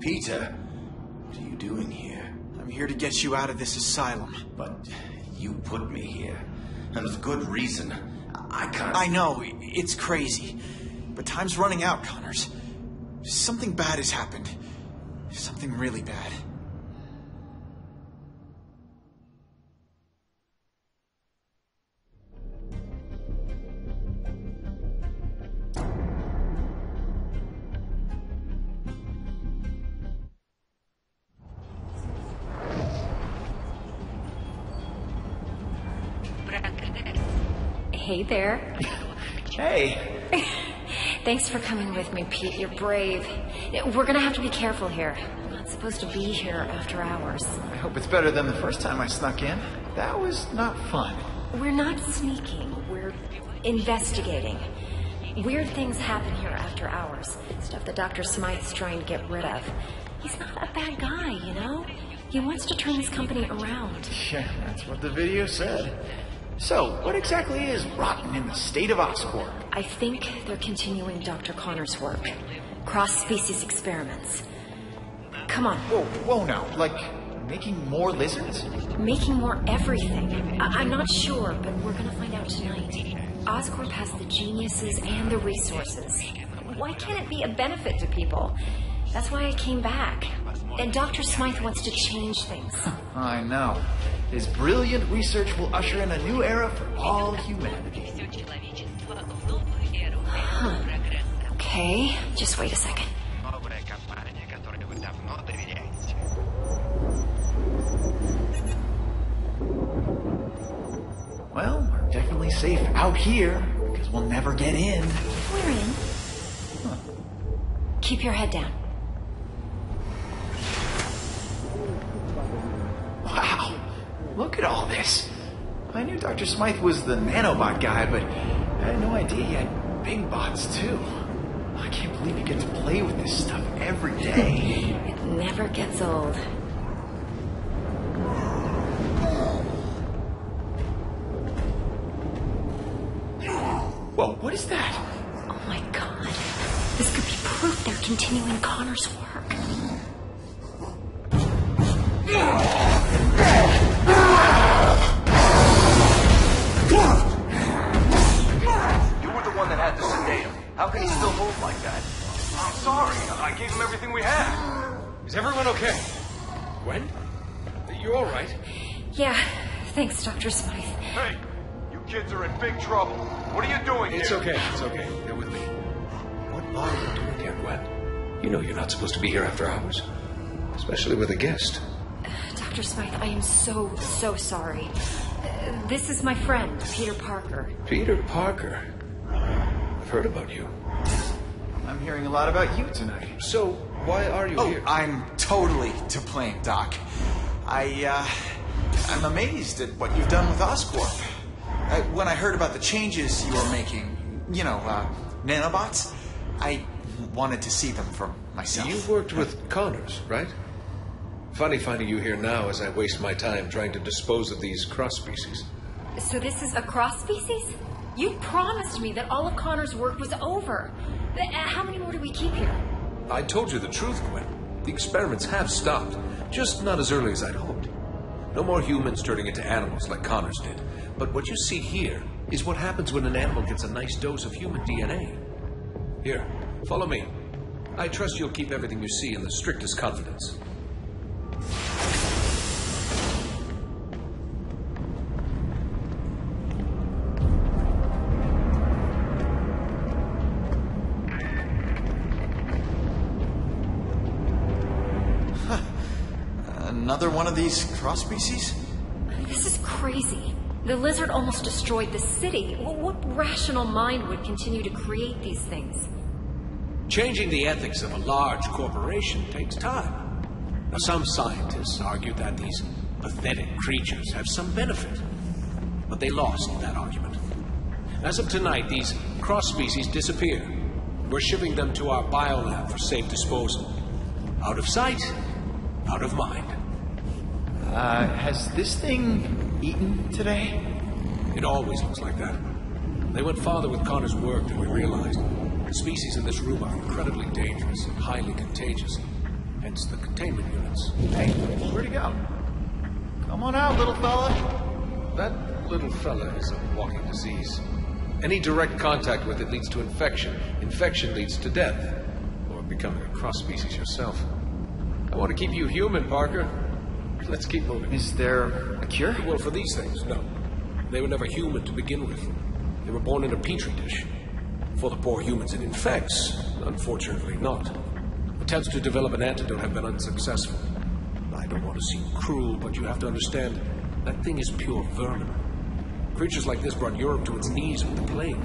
Peter, what are you doing here? I'm here to get you out of this asylum. But you put me here. And with good reason. I can't. I know, it's crazy. But time's running out, Connors. Something bad has happened. Something really bad. For coming with me, Pete. You're brave. We're gonna have to be careful here. I'm not supposed to be here after hours. I hope it's better than the first time I snuck in. That was not fun. We're not sneaking. We're investigating. Weird things happen here after hours. Stuff that Dr. Smythe's trying to get rid of. He's not a bad guy, you know? He wants to turn this company around. Yeah, that's what the video said. So, what exactly is rotten in the state of Oscorp? I think they're continuing Dr. Connors' work. Cross-species experiments. Come on, Whoa, whoa now. Like, making more lizards? making more everything. I- I'm not sure, but we're gonna find out tonight. Oscorp has the geniuses and the resources. Why can't it be a benefit to people? That's why I came back. And Dr. Smythe wants to change things. I know. His brilliant research will usher in a new era for all humanity. Huh. Okay, just wait a second. Well, we're definitely safe out here, because we'll never get in. We're in. Huh. Keep your head down. Look at all this. I knew Dr. Smythe was the nanobot guy, but I had no idea he had big bots too. I can't believe you get to play with this stuff every day. It never gets old. Whoa, what is that? Oh my god. This could be proof they're continuing Connors' work. How can he still move like that? I'm sorry. I gave him everything we had. Is everyone okay? Gwen? You all right? Yeah, thanks, Dr. Smythe. Hey, you kids are in big trouble. What are you doing It's here? It's okay, it's okay. You're with me. What are you doing here, Gwen? You know you're not supposed to be here after hours. Especially with a guest. Dr. Smythe, I am so, so sorry. Uh, This is my friend, Peter Parker. Peter Parker. I've heard about you. I'm hearing a lot about you tonight. So, why are you Oh, here? I'm totally to blame, Doc. I, uh, I'm amazed at what you've done with Oscorp. Uh, when I heard about the changes you were making, you know, uh, nanobots, I wanted to see them for myself. You worked with Connors, right? Funny finding you here now as I waste my time trying to dispose of these cross species. So this is a cross species? You promised me that all of Connors' work was over. Uh, How many more do we keep here? I told you the truth, Gwen. The experiments have stopped, just not as early as I'd hoped. No more humans turning into animals like Connors did. But what you see here is what happens when an animal gets a nice dose of human DNA. Here, follow me. I trust you'll keep everything you see in the strictest confidence. Another one of these cross species? This is crazy. The lizard almost destroyed the city. What rational mind would continue to create these things? Changing the ethics of a large corporation takes time. Now, some scientists argue that these pathetic creatures have some benefit, but they lost that argument. As of tonight, these cross species disappear. We're shipping them to our biolab for safe disposal. Out of sight, out of mind. Uh, has this thing eaten today? It always looks like that. They went farther with Connors' work than we realized. The species in this room are incredibly dangerous and highly contagious. hence the containment units. Hey, where'd he go? Come on out, little fella. That little fella is a walking disease. Any direct contact with it leads to infection. Infection leads to death. Or becoming a cross species yourself. I want to keep you human, Parker. Let's keep moving. Is there a cure? Well, for these things, no. They were never human to begin with. They were born in a petri dish. For the poor humans it infects, unfortunately not. Attempts to develop an antidote have been unsuccessful. I don't want to seem cruel, but you have to understand that thing is pure vermin. Creatures like this brought Europe to its knees with the plague.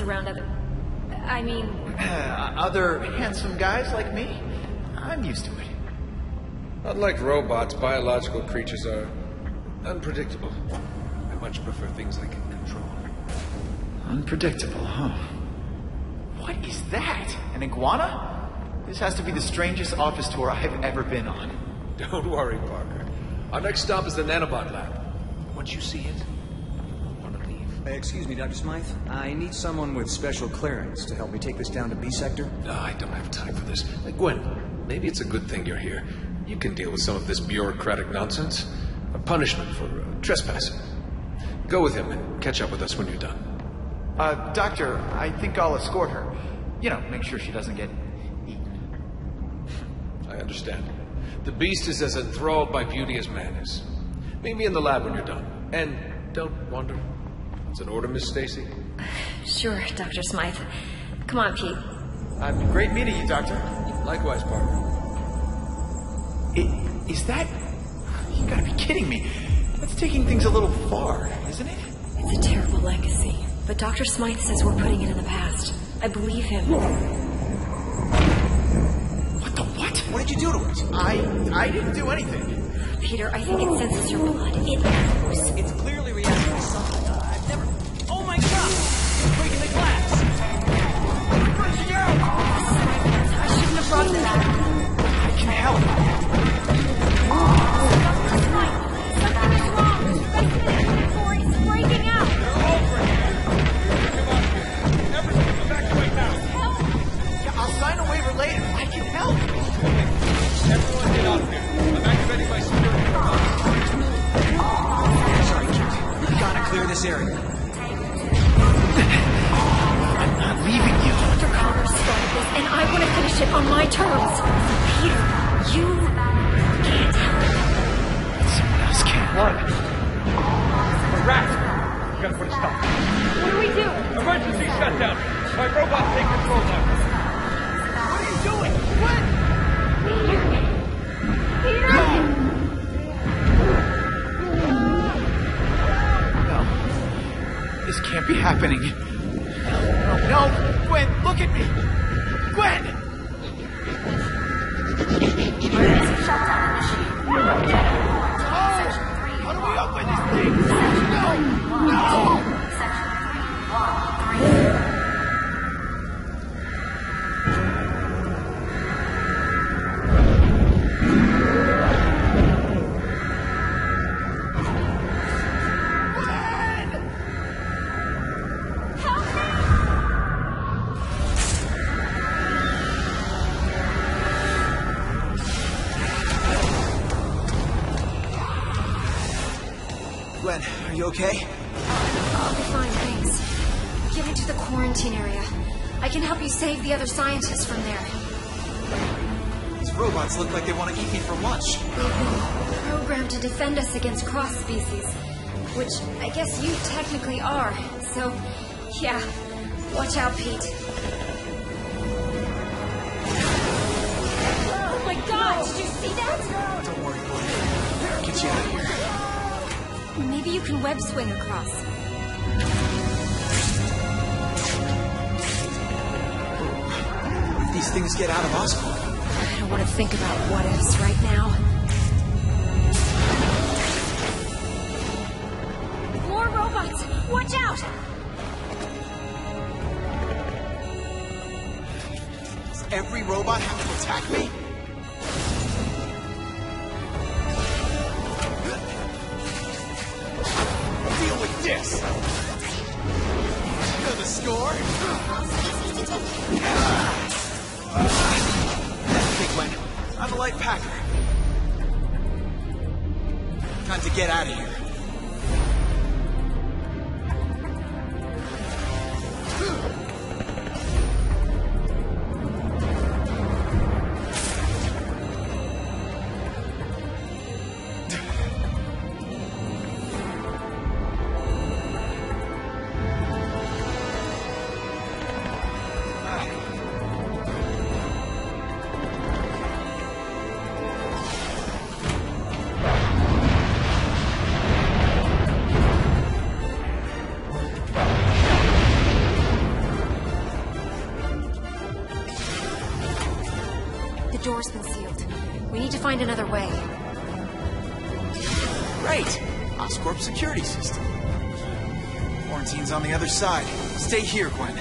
Like that when it's around other. I mean, other handsome guys like me? I'm used to it. Unlike robots, biological creatures are unpredictable. I much prefer things I can control. Unpredictable, huh? What is that? An iguana? This has to be the strangest office tour I've ever been on. Don't worry, Parker. Our next stop is the nanobot lab. Once you see it, you'll want to leave. Uh, excuse me, Dr. Smythe. I need someone with special clearance to help me take this down to B sector. No, I don't have time for this. Uh, Gwen, maybe it's a good thing you're here. You can deal with some of this bureaucratic nonsense. A punishment for uh, trespassing. Go with him and catch up with us when you're done. Uh, doctor, I think I'll escort her. You know, make sure she doesn't get eaten. I understand. The beast is as enthralled by beauty as man is. Meet me in the lab when you're done. And don't wander. It's an order, Miss Stacy. sure, Dr. Smythe. Come on, Pete. Uh, great meeting you, doctor. Likewise, Parker. I- is that... You gotta be kidding me. That's taking things a little far, isn't it? It's a terrible legacy. But Dr. Smythe says we're putting it in the past. I believe him. What the what? What did you do to it? I... I didn't do anything. Peter, I think it senses your blood. It knows. It's clearly okay? I'll be fine, thanks. Get into the quarantine area. I can help you save the other scientists from there. These robots look like they want to eat me for lunch. They've been programmed to defend us against cross species, which I guess you technically are. So, yeah, watch out, Pete. Oh my god, did you see that? Don't worry, Gwen. I'll get you out of here. Maybe you can web swing across. If these things get out of Oscorp, I don't want to think about what ifs right now. More robots! Watch out! does every robot have to attack me? this. Know the score? That's a big one. I'm a light packer. Time to get out of here. Sealed. We need to find another way. Great! Oscorp security system. Quarantine's on the other side. Stay here, Gwen.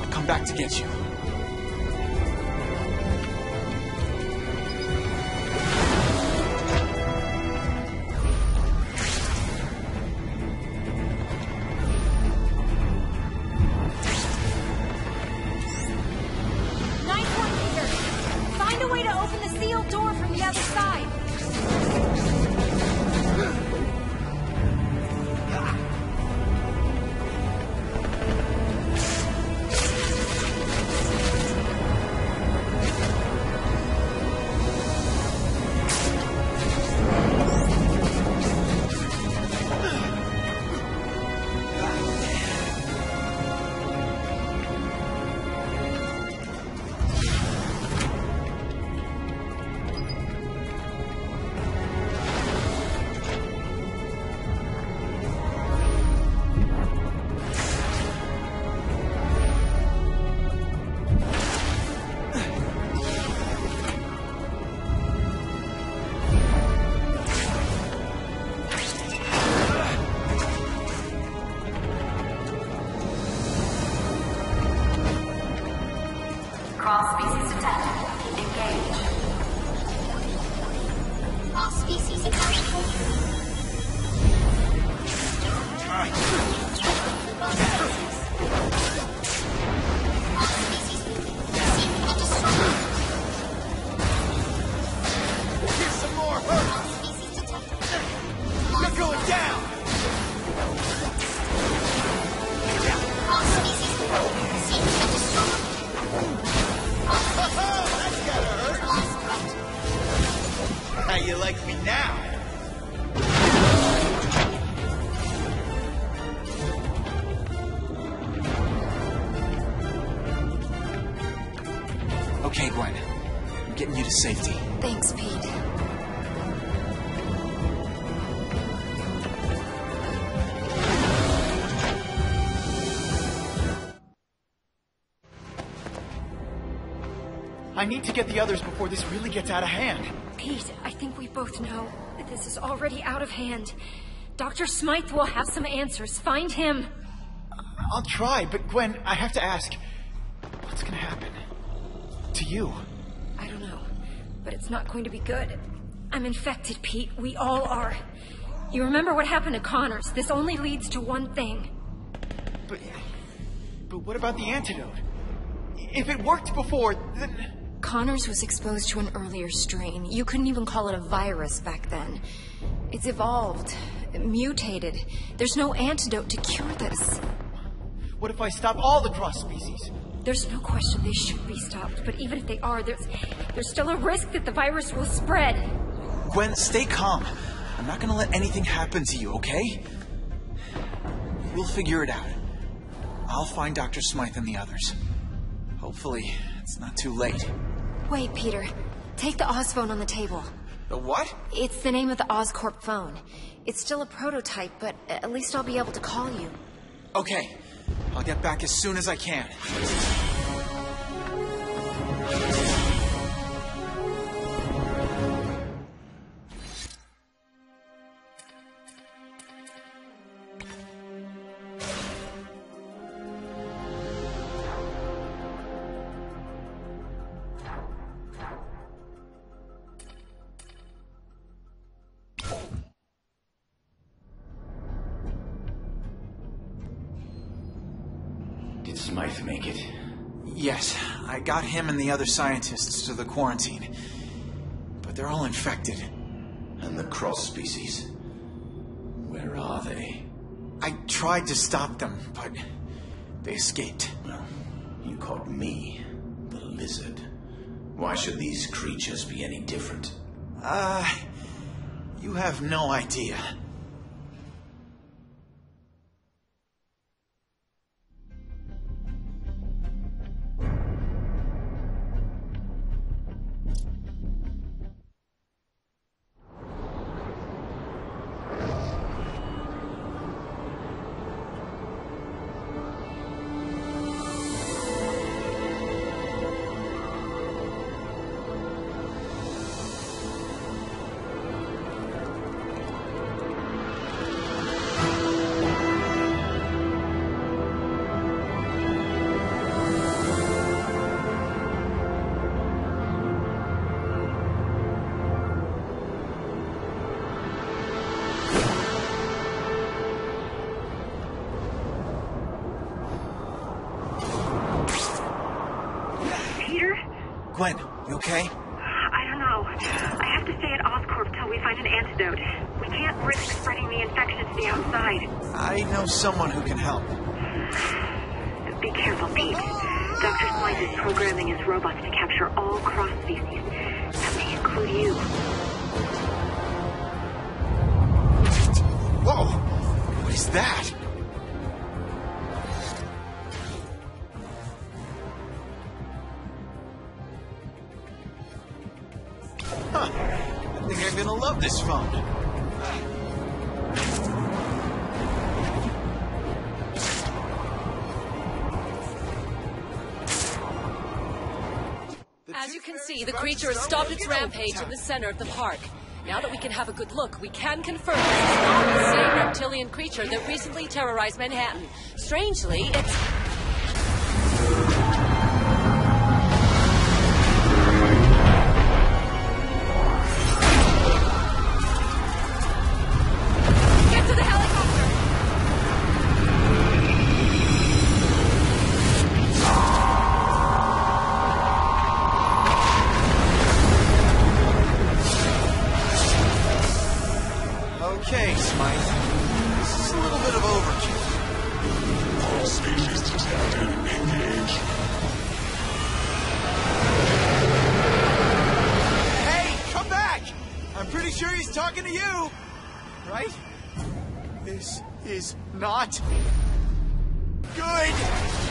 I'll come back to get you. Cross species Okay, Gwen. I'm getting you to safety. Thanks, Pete. I need to get the others before this really gets out of hand. Pete, I think we both know that this is already out of hand. Dr. Smythe will have some answers. Find him. I'll try, but Gwen, I have to ask what's gonna happen? To you? I don't know, but it's not going to be good. I'm infected, Pete. We all are. You remember what happened to Connors? This only leads to one thing. But. But what about the antidote? If it worked before, then. Connors was exposed to an earlier strain. You couldn't even call it a virus back then. It's evolved, mutated. There's no antidote to cure this. What if I stop all the cross species? There's no question they should be stopped, but even if they are, there's there's still a risk that the virus will spread. Gwen, stay calm. I'm not gonna let anything happen to you, okay? We'll figure it out. I'll find Dr. Smythe and the others. Hopefully, it's not too late. Wait, Peter. Take the Oz phone on the table. The what? It's the name of the Oscorp phone. It's still a prototype, but at least I'll be able to call you. Okay. I'll get back as soon as I can. Make it? Yes, I got him and the other scientists to the quarantine. But they're all infected. And the cross species? Where are they? I tried to stop them, but they escaped. Well, you caught me, the lizard. Why should these creatures be any different? Uh, you have no idea. Gwen, you okay? I don't know. I have to stay at Oscorp till we find an antidote. We can't risk spreading the infection to the outside. I know someone who can help. Be careful, Pete. Dr. Smythe is programming his robots to capture all cross species. That may include you. Whoa! What is that? As you can see, the creature has stopped its rampage in the center of the park. Now that we can have a good look, we can confirm this is not the same reptilian creature that recently terrorized Manhattan. Strangely, it's. Smythe. This is a little bit of overkill. All species detected. Engage. Hey, come back! I'm pretty sure he's talking to you, right? This is not good.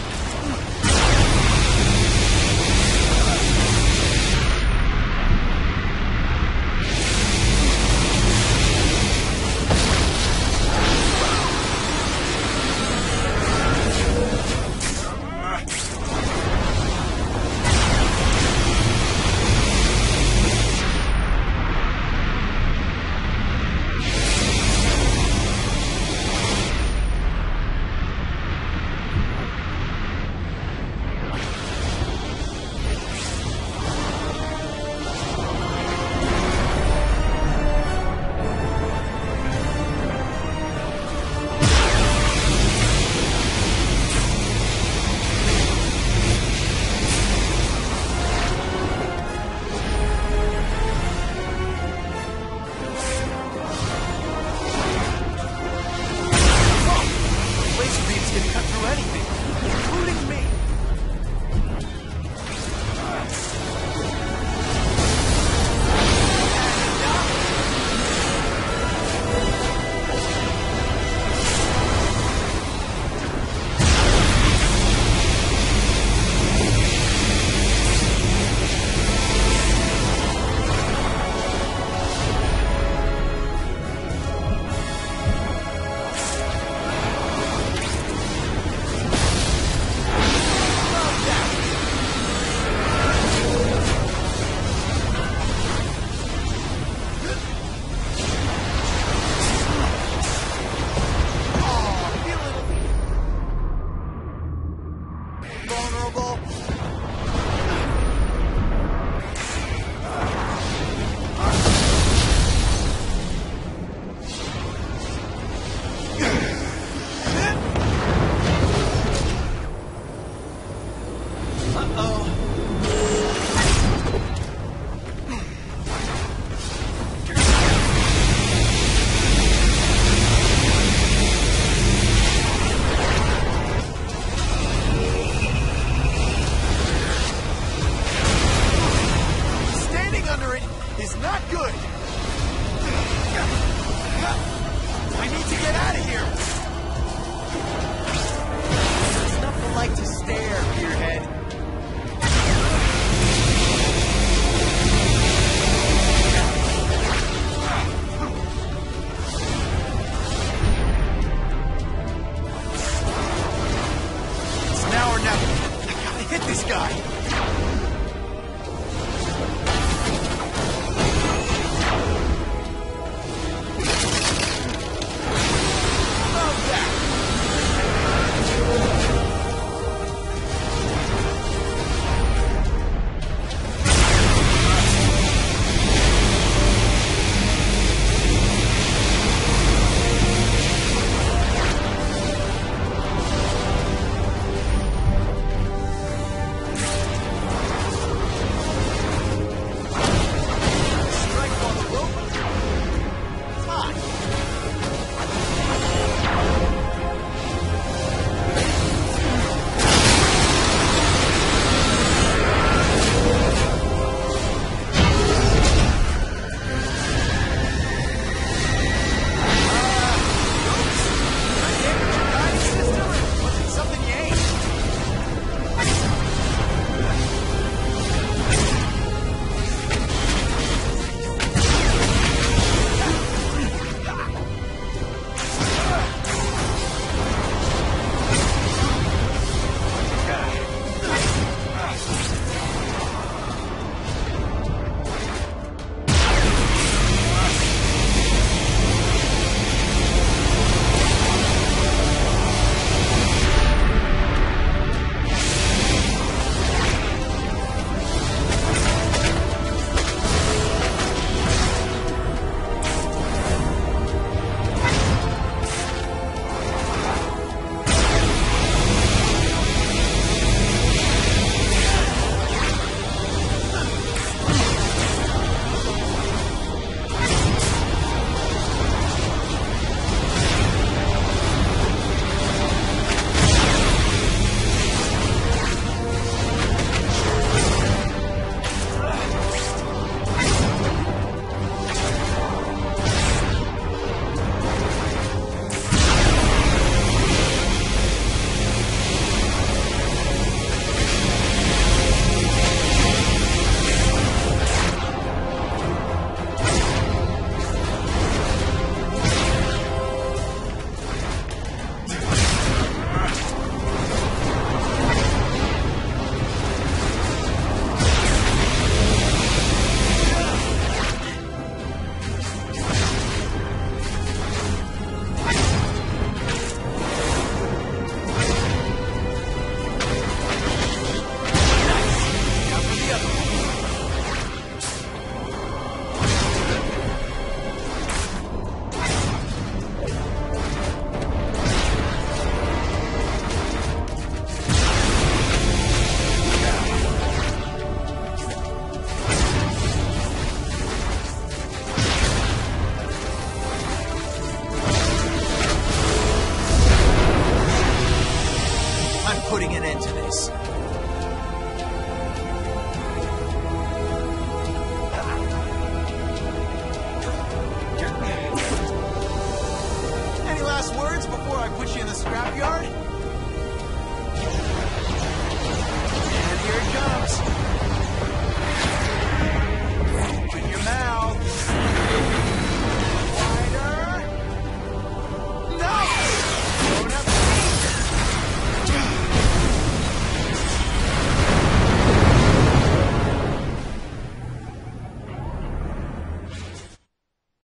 this guy!